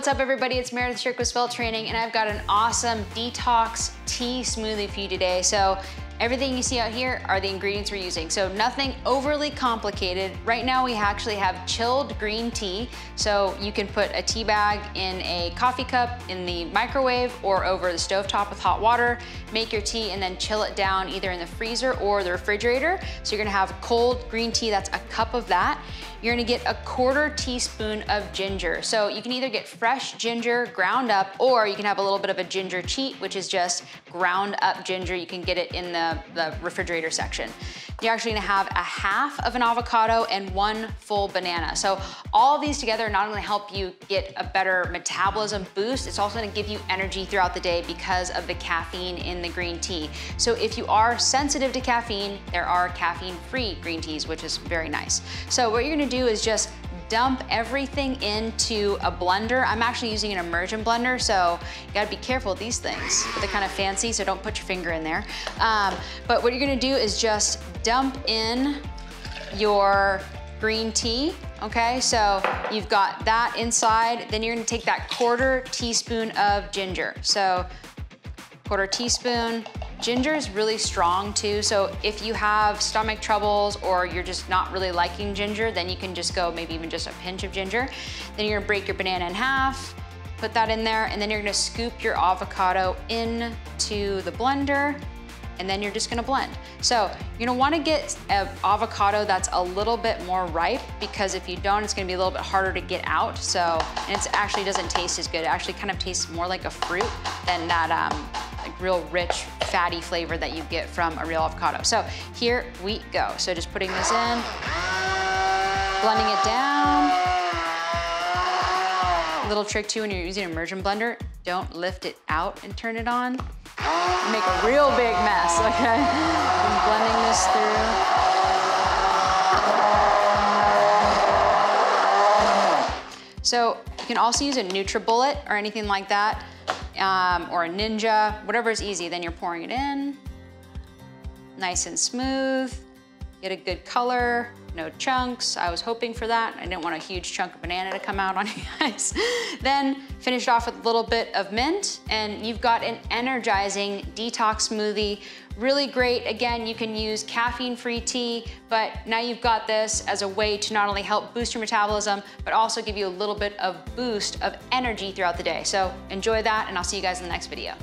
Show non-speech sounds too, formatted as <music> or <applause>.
what's up everybody? It's Meredith Shirk with Svelte Training and I've got an awesome detox tea smoothie for you today. So Everything you see out here are the ingredients we're using. So nothing overly complicated. Right now we actually have chilled green tea. So you can put a tea bag in a coffee cup in the microwave or over the stove top with hot water, make your tea and then chill it down either in the freezer or the refrigerator. So you're gonna have cold green tea, that's a cup of that. You're gonna get a quarter teaspoon of ginger. So you can either get fresh ginger ground up or you can have a little bit of a ginger cheat, which is just ground up ginger. You can get it in the the, refrigerator section. You're actually gonna have a half of an avocado and one full banana. So all these together are not only help you get a better metabolism boost, it's also gonna give you energy throughout the day because of the caffeine in the green tea. So if you are sensitive to caffeine, there are caffeine-free green teas, which is very nice. So what you're gonna do is just dump everything into a blender. I'm actually using an immersion blender, so you gotta be careful with these things. They're kind of fancy, so don't put your finger in there. Um, but what you're gonna do is just dump in your green tea, okay? So you've got that inside, then you're gonna take that quarter teaspoon of ginger. So quarter teaspoon, Ginger is really strong too, so if you have stomach troubles or you're just not really liking ginger, then you can just go maybe even just a pinch of ginger. Then you're gonna break your banana in half, put that in there, and then you're gonna scoop your avocado into the blender, and then you're just gonna blend. So you're gonna wanna get an avocado that's a little bit more ripe because if you don't, it's gonna be a little bit harder to get out. So, and it actually doesn't taste as good. It actually kind of tastes more like a fruit than that um, real rich, fatty flavor that you get from a real avocado. So here we go. So just putting this in, blending it down. Little trick too when you're using an immersion blender, don't lift it out and turn it on. You make a real big mess, <laughs> okay? I'm blending this through. So you can also use a NutriBullet or anything like that um, or a Ninja, whatever is easy. Then you're pouring it in, nice and smooth, get a good color, no chunks. I was hoping for that. I didn't want a huge chunk of banana to come out on <laughs> you guys. then finish off with a little bit of mint and you've got an energizing detox smoothie. Really great. Again, you can use caffeine-free tea, but now you've got this as a way to not only help boost your metabolism, but also give you a little bit of boost of energy throughout the day. So enjoy that and I'll see you guys in the next video.